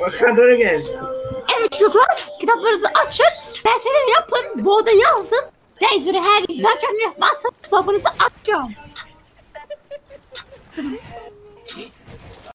Okador gel. Evet çocuklar kitaplarınızı açın. Dersleri yapın. Bu oda yazdım. Dersleri her güzel yapmazsanız babanızı atacağım.